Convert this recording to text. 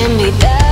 give me that